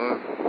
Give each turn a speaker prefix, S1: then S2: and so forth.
S1: Mm.